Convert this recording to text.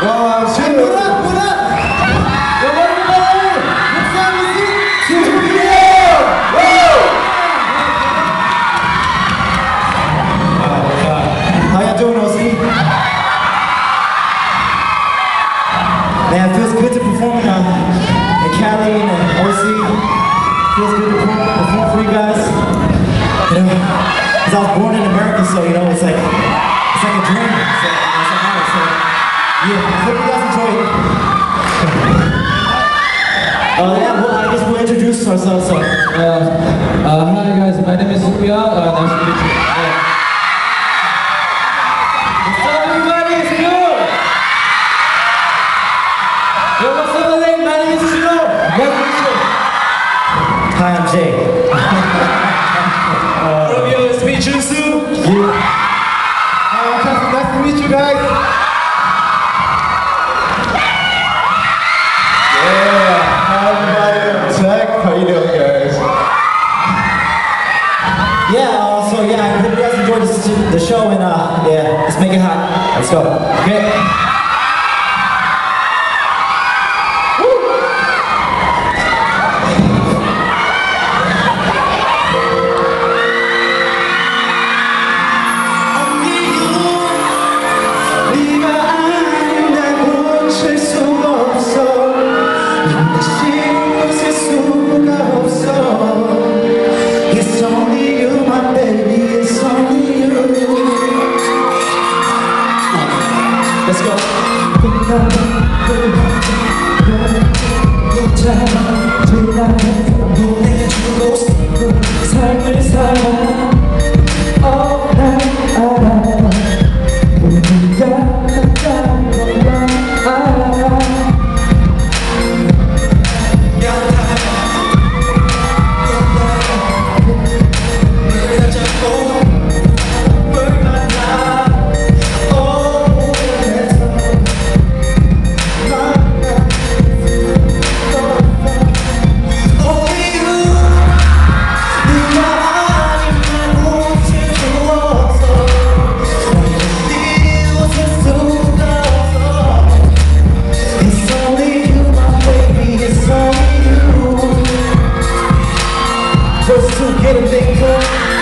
Well, uh, say up, what up? Everybody. Man, it feels good to perform in, uh, in Cali and uh, OC. Feels good to perform, perform for you guys. You know, because I was born in America, so, you know, it's like, it's like a dream yeah, hope you guys enjoy it. Uh, yeah, well, I guess we'll introduce ourselves. So, Uh, uh, hi guys, my name is Supriya. Uh, nice to meet you. Uh, everybody? It's good. Yo, what's up, LA? My name is Chino. Nice to meet you. hi, I'm Jay. Romeo, nice to meet you. Yeah. Hi, I'm Justin. Nice to meet you guys. Let's go. Okay. Just to get a big cut.